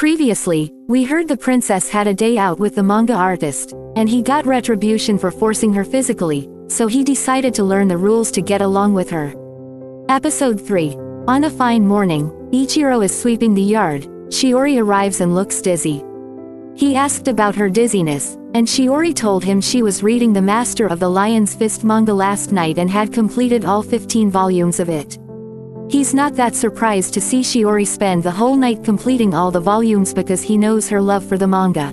Previously, we heard the princess had a day out with the manga artist, and he got retribution for forcing her physically, so he decided to learn the rules to get along with her. Episode 3. On a fine morning, Ichiro is sweeping the yard, Shiori arrives and looks dizzy. He asked about her dizziness, and Shiori told him she was reading The Master of the Lion's Fist manga last night and had completed all 15 volumes of it. He's not that surprised to see Shiori spend the whole night completing all the volumes because he knows her love for the manga.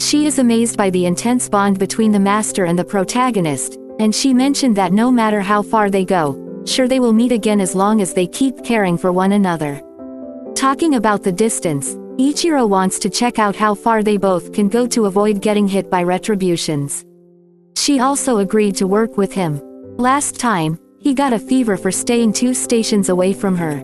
She is amazed by the intense bond between the master and the protagonist, and she mentioned that no matter how far they go, sure they will meet again as long as they keep caring for one another. Talking about the distance, Ichiro wants to check out how far they both can go to avoid getting hit by retributions. She also agreed to work with him. Last time, he got a fever for staying two stations away from her.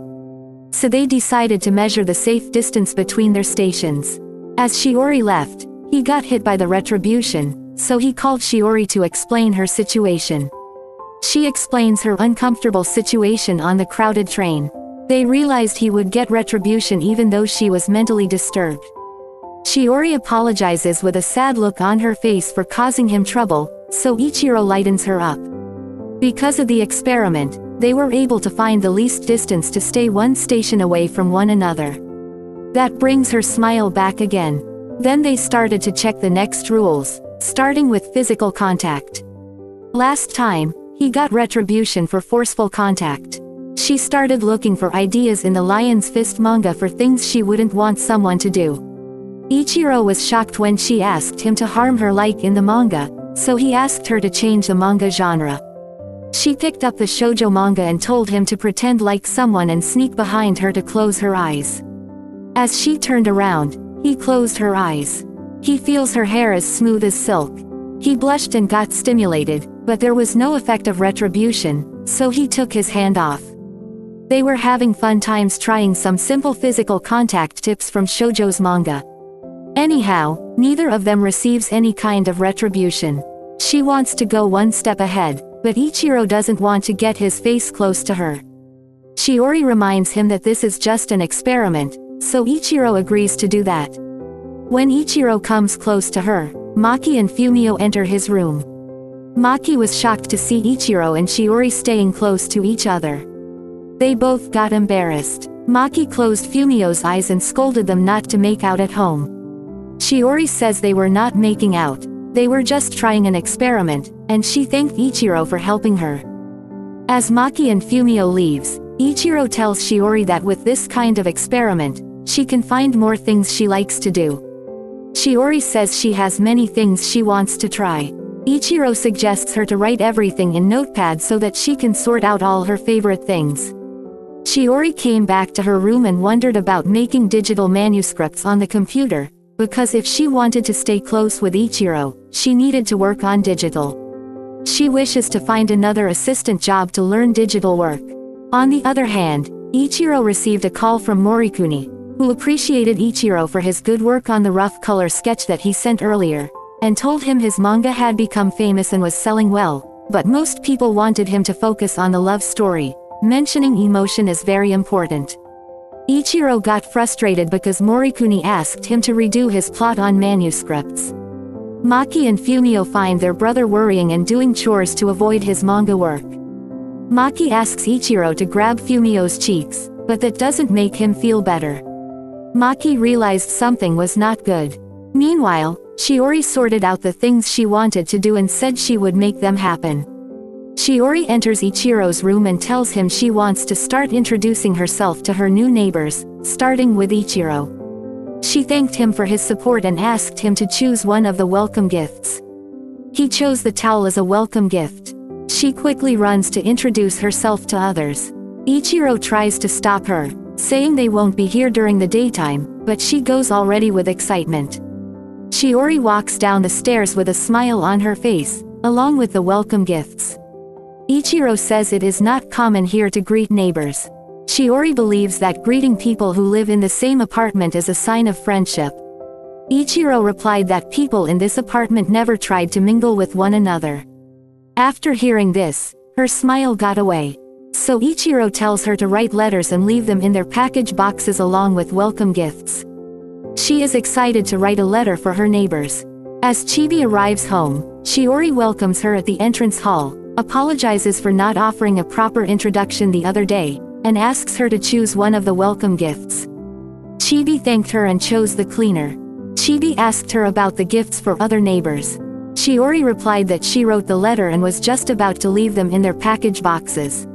So they decided to measure the safe distance between their stations. As Shiori left, he got hit by the retribution, so he called Shiori to explain her situation. She explains her uncomfortable situation on the crowded train. They realized he would get retribution even though she was mentally disturbed. Shiori apologizes with a sad look on her face for causing him trouble, so Ichiro lightens her up. Because of the experiment, they were able to find the least distance to stay one station away from one another. That brings her smile back again. Then they started to check the next rules, starting with physical contact. Last time, he got retribution for forceful contact. She started looking for ideas in the Lion's Fist manga for things she wouldn't want someone to do. Ichiro was shocked when she asked him to harm her like in the manga, so he asked her to change the manga genre. She picked up the shoujo manga and told him to pretend like someone and sneak behind her to close her eyes. As she turned around, he closed her eyes. He feels her hair as smooth as silk. He blushed and got stimulated, but there was no effect of retribution, so he took his hand off. They were having fun times trying some simple physical contact tips from shoujo's manga. Anyhow, neither of them receives any kind of retribution. She wants to go one step ahead, but Ichiro doesn't want to get his face close to her. Shiori reminds him that this is just an experiment, so Ichiro agrees to do that. When Ichiro comes close to her, Maki and Fumio enter his room. Maki was shocked to see Ichiro and Shiori staying close to each other. They both got embarrassed. Maki closed Fumio's eyes and scolded them not to make out at home. Shiori says they were not making out, they were just trying an experiment, and she thanked Ichiro for helping her. As Maki and Fumio leaves, Ichiro tells Shiori that with this kind of experiment, she can find more things she likes to do. Shiori says she has many things she wants to try. Ichiro suggests her to write everything in Notepad so that she can sort out all her favorite things. Shiori came back to her room and wondered about making digital manuscripts on the computer, because if she wanted to stay close with Ichiro, she needed to work on digital. She wishes to find another assistant job to learn digital work. On the other hand, Ichiro received a call from Morikuni, who appreciated Ichiro for his good work on the rough color sketch that he sent earlier, and told him his manga had become famous and was selling well, but most people wanted him to focus on the love story, Mentioning emotion is very important. Ichiro got frustrated because Morikuni asked him to redo his plot on manuscripts. Maki and Fumio find their brother worrying and doing chores to avoid his manga work. Maki asks Ichiro to grab Fumio's cheeks, but that doesn't make him feel better. Maki realized something was not good. Meanwhile, Shiori sorted out the things she wanted to do and said she would make them happen. Shiori enters Ichiro's room and tells him she wants to start introducing herself to her new neighbors, starting with Ichiro. She thanked him for his support and asked him to choose one of the welcome gifts. He chose the towel as a welcome gift. She quickly runs to introduce herself to others. Ichiro tries to stop her, saying they won't be here during the daytime, but she goes already with excitement. Shiori walks down the stairs with a smile on her face, along with the welcome gifts. Ichiro says it is not common here to greet neighbors. Shiori believes that greeting people who live in the same apartment is a sign of friendship. Ichiro replied that people in this apartment never tried to mingle with one another. After hearing this, her smile got away. So Ichiro tells her to write letters and leave them in their package boxes along with welcome gifts. She is excited to write a letter for her neighbors. As Chibi arrives home, Shiori welcomes her at the entrance hall, apologizes for not offering a proper introduction the other day, and asks her to choose one of the welcome gifts. Chibi thanked her and chose the cleaner. Chibi asked her about the gifts for other neighbors. Shiori replied that she wrote the letter and was just about to leave them in their package boxes.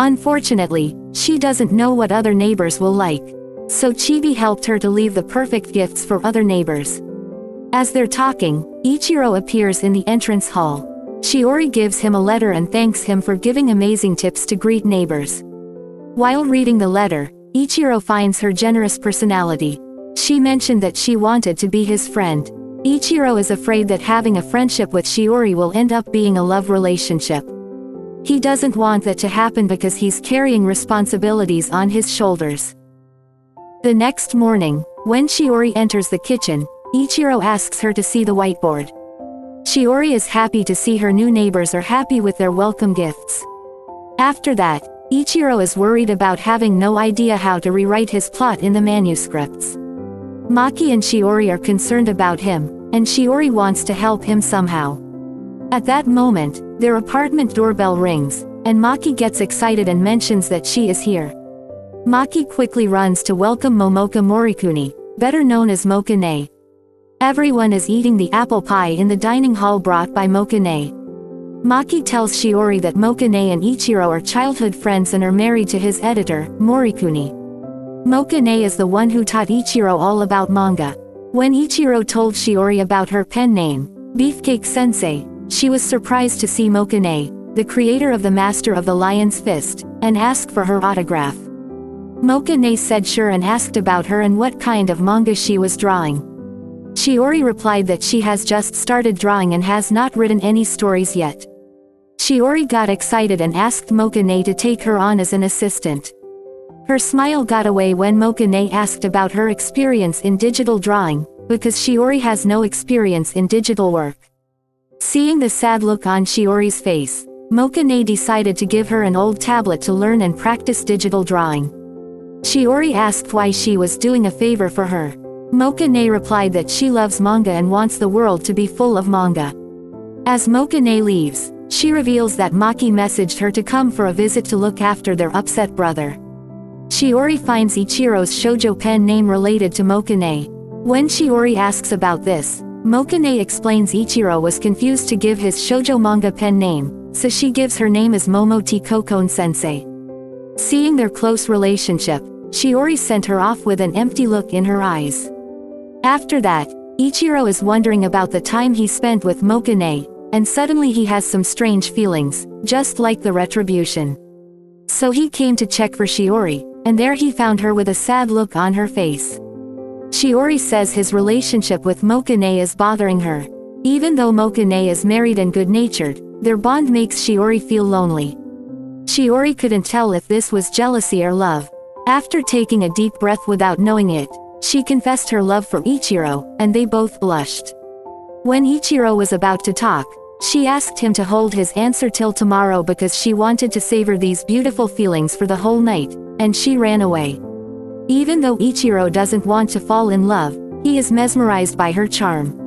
Unfortunately, she doesn't know what other neighbors will like. So Chibi helped her to leave the perfect gifts for other neighbors. As they're talking, Ichiro appears in the entrance hall. Shiori gives him a letter and thanks him for giving amazing tips to greet neighbors. While reading the letter, Ichiro finds her generous personality. She mentioned that she wanted to be his friend. Ichiro is afraid that having a friendship with Shiori will end up being a love relationship. He doesn't want that to happen because he's carrying responsibilities on his shoulders. The next morning, when Shiori enters the kitchen, Ichiro asks her to see the whiteboard. Shiori is happy to see her new neighbors are happy with their welcome gifts. After that, Ichiro is worried about having no idea how to rewrite his plot in the manuscripts. Maki and Shiori are concerned about him, and Shiori wants to help him somehow. At that moment, their apartment doorbell rings, and Maki gets excited and mentions that she is here. Maki quickly runs to welcome Momoka Morikuni, better known as Mokane. Everyone is eating the apple pie in the dining hall brought by Mokane. Maki tells Shiori that Mokane and Ichiro are childhood friends and are married to his editor, Morikuni. Mokane is the one who taught Ichiro all about manga. When Ichiro told Shiori about her pen name, Beefcake Sensei, she was surprised to see Mokane, the creator of the Master of the Lion's Fist, and asked for her autograph. Mokane said sure and asked about her and what kind of manga she was drawing. Shiori replied that she has just started drawing and has not written any stories yet. Shiori got excited and asked Mokane to take her on as an assistant. Her smile got away when Mokane asked about her experience in digital drawing, because Shiori has no experience in digital work. Seeing the sad look on Shiori's face, Mokane decided to give her an old tablet to learn and practice digital drawing. Shiori asked why she was doing a favor for her. Mokane replied that she loves manga and wants the world to be full of manga. As Mokane leaves, she reveals that Maki messaged her to come for a visit to look after their upset brother. Shiori finds Ichiro's shoujo pen name related to Mokane. When Shiori asks about this, Mokane explains Ichiro was confused to give his shoujo manga pen name, so she gives her name as Momoti Kokon Sensei. Seeing their close relationship, Shiori sent her off with an empty look in her eyes. After that, Ichiro is wondering about the time he spent with Mokane, and suddenly he has some strange feelings, just like the retribution. So he came to check for Shiori, and there he found her with a sad look on her face. Shiori says his relationship with Mokane is bothering her. Even though Mokane is married and good-natured, their bond makes Shiori feel lonely. Shiori couldn't tell if this was jealousy or love. After taking a deep breath without knowing it, she confessed her love for Ichiro, and they both blushed. When Ichiro was about to talk, she asked him to hold his answer till tomorrow because she wanted to savor these beautiful feelings for the whole night, and she ran away. Even though Ichiro doesn't want to fall in love, he is mesmerized by her charm.